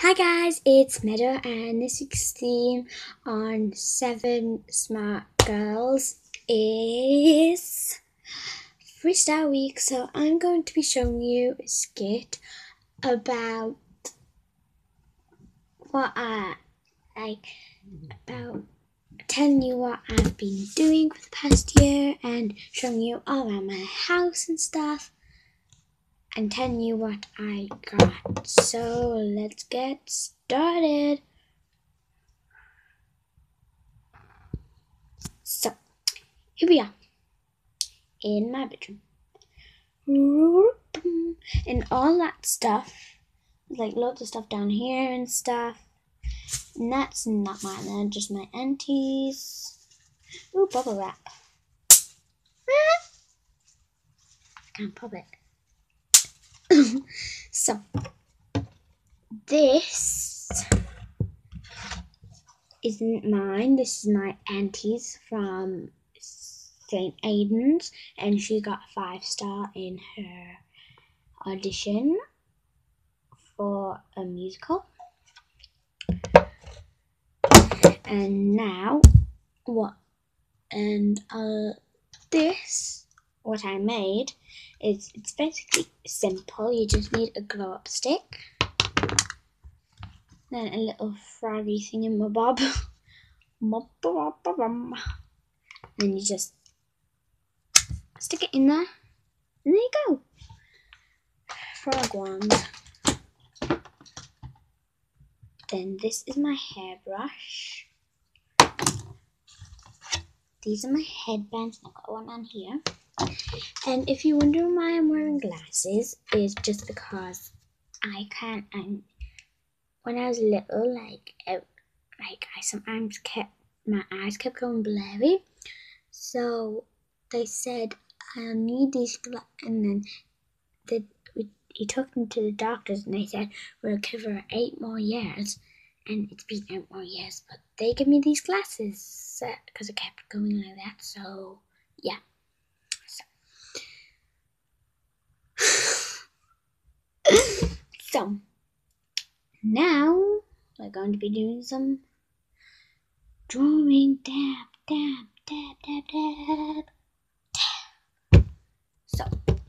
Hi guys, it's Meadow and this week's theme on 7 Smart Girls is Freestyle Week. So I'm going to be showing you a skit about what I like about telling you what I've been doing for the past year and showing you all around my house and stuff and tell you what I got. So let's get started. So here we are in my bedroom. And all that stuff, like loads of stuff down here and stuff. And that's not mine, they're just my auntie's. Ooh, bubble wrap. Can't pop it. so this isn't mine. This is my auntie's from St. Aidan's, and she got five star in her audition for a musical. And now, what? And uh, this, what I made is it's basically simple. You just need a glow up stick, then a little froggy thing in my bob. then you just stick it in there, and there you go. Frog wand. Then this is my hairbrush. These are my headbands. I've got one on here. And if you're wondering why I'm wearing glasses, is just because I can't. And when I was little, like, it, like I sometimes kept my eyes kept going blurry, so they said I need these glasses, and then the he took me to the doctors, and they said we'll cover eight more years, and it's been eight more years, but they give me these glasses because it kept going like that. So yeah. So now we're going to be doing some drawing. Dab dab dab dab dab. Dab. So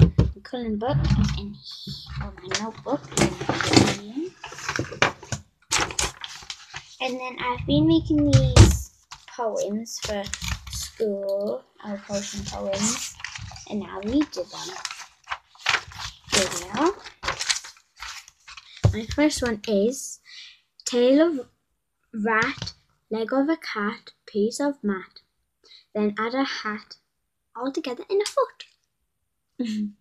the coloring book is in here, my notebook And then I've been making these poems for school, our potion poems, and read you them. Here My first one is Tail of rat, leg of a cat, piece of mat, then add a hat, all together in a foot.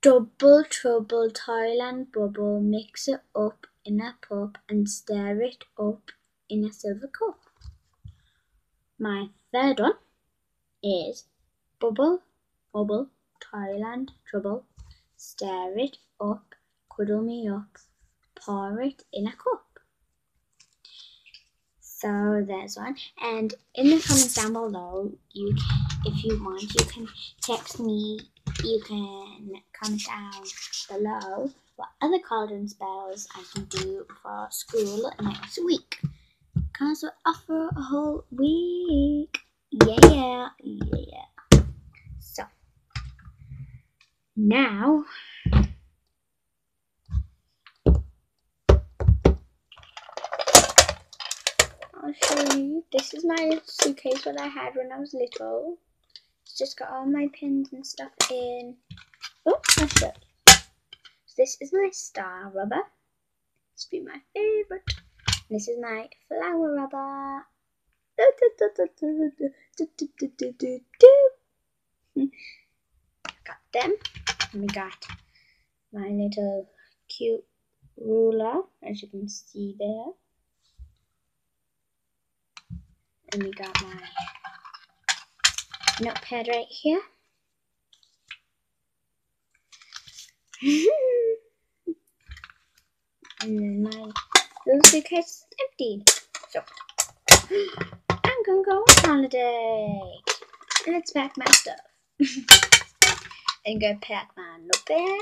Double trouble, toil and bubble, mix it up in a cup and stir it up in a silver cup. My third one is bubble, bubble, toil and trouble, stir it up, cuddle me up, pour it in a cup. So there's one. And in the comments down below, you can, if you want, you can text me. You can comment down below what other cauldron spells I can do for school next week. Cause we're off for a whole week. Yeah, yeah. So now I'll show you. This is my suitcase that I had when I was little. It's just got all my pins and stuff in. Oh, show you. So this is my star rubber. It's been my favourite. This is my flower rubber. got them. And we got my little cute ruler, as you can see there. And we got my notepad right here. and then my little suitcase is empty. So I'm gonna go on holiday. Let's pack my stuff. I'm gonna pack my notepad,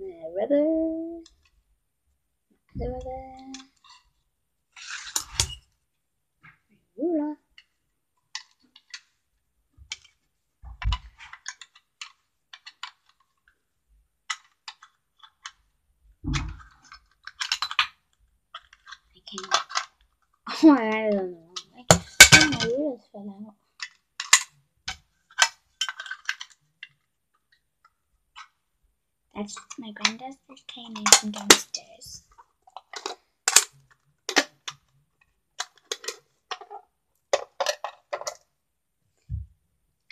my rubber, There, there. Ruler. I can't. Oh, I don't know. Oh, my rulers fell out. That's my granddad's that came in from downstairs.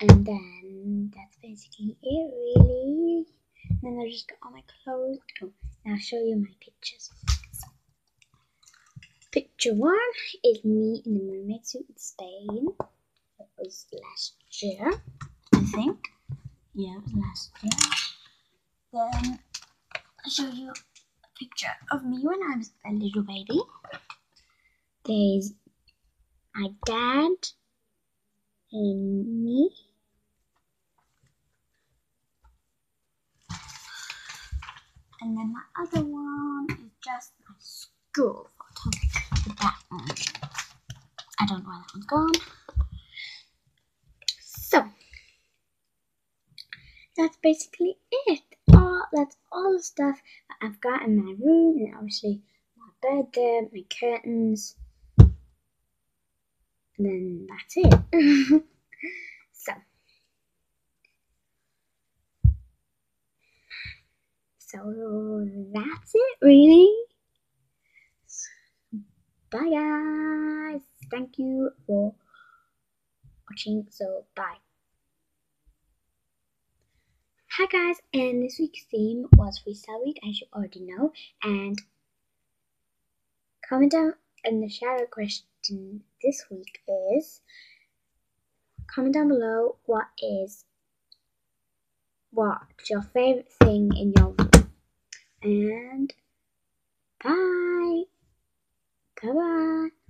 And then that's basically it, really. And then I just got all my clothes. Oh, now I'll show you my pictures. One is me in the mermaid suit in Spain. That was last year, I think. Yeah, last year. Then I'll show you a picture of me when I was a little baby. There's my dad and me. And then my other one is just my school I don't know why that one's gone. So that's basically it. All that's all the stuff that I've got in my room, and obviously my bed there, my curtains, and then that's it. so. So that's it, really. Bye, guys. Thank you for watching. So, bye. Hi guys, and this week's theme was Freestyle Week, as you already know. And comment down in the shadow question this week is comment down below what is what's your favorite thing in your room. And bye. 拜拜。